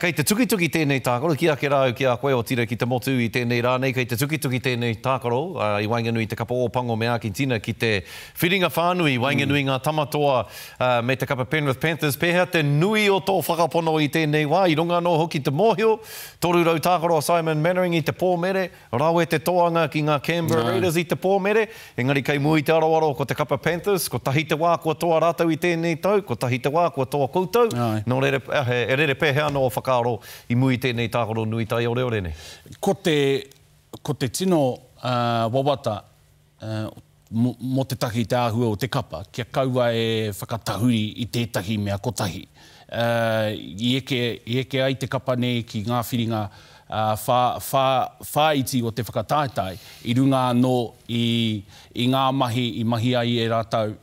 Kei te tukituki tēnei tākaro ki ake rāu ki a koe otirā ki te motu i tēnei rā nei kei te tukituki tēnei tākaro i waenganui i te kapa Ōpango me Ākentina ki te whiringa whānui i waenganui i ngā tama toa me te kapa Penrith Panthers pēhea te nui o tō whakapono i tēnei wā i runga anō hoki te mōhio 300 tākaro a Simon Mannering i te pōmere Rawe te toanga ki ngā Canberra Raiders i te Pōmere, engari kei mua i te aroaro ko te Kapa Panthers, kotahi te wā kua toa rātou i tēnei tau, kotahi te wā kua toa koutou, nō reira, e rere pēhea ana ō whakaaro i mua i tēnei tākaro nui taioreore nei? Ko te, ko te tino wawata mō te take i te āhua o te kapa, kia kaua e whakatahuri i tētahi mea kotahi. I eke, i eke ai te kapa nei ki ngā whiringa whā, whā, whāiti o te whakataetae, i runga anō i, i ngā mahi i mahi ai e rātou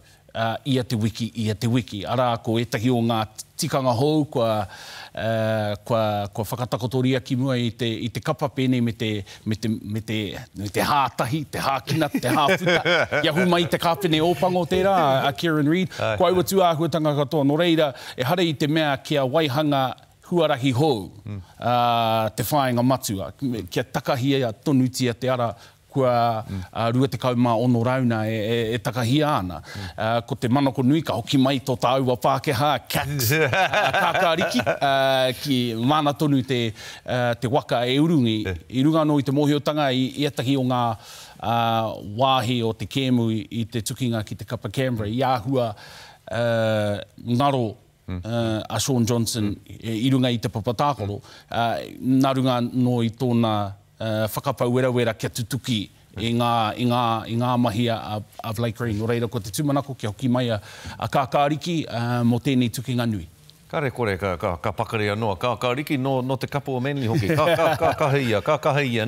ia te wiki, ia te wiki, arā, ko ētahi o ngā tikanga hou kua, kua, kua whakatakotoria ki mua i te, i te kapa pēnei me te, me te, me te, me te hātahi, te hākina, te hāputa, i ahu mai i te kāpene Ōpango tērā, a Kieran Read, ko aua tūāhuatanga katoa, nō reira, ehara i te mea kia waihanga huarahi hou te whāinga matua, kia takahia tonutia te ara kua 26 rauna e takahia ana. Ko te manako nui ka hoki mai to taua Pakeha, Cax, Kakariki, ki mana tonu te waka e urungi i runga no i te mohiotanga i etahi o nga wahi o te kemu i te tukinga ki te kapa Canberra i ahua ngaro a Shaun Johnson i runga i te papa tākaro, nā runga anō i tōna whakapau werawera kia tutuki i ngā, i ngā, i ngā mahi a, a Blake Green. Nō reira, ko te tūmanako kia hoki mai a, a Kākāriki mō tēnei tukinga nui. Ka rekore, ka, ka, ka pakari anō a Kākāriki, nō, nō te Kapo o Manly hoki. Ka, ka, ka kaha ia, ka kaha ia.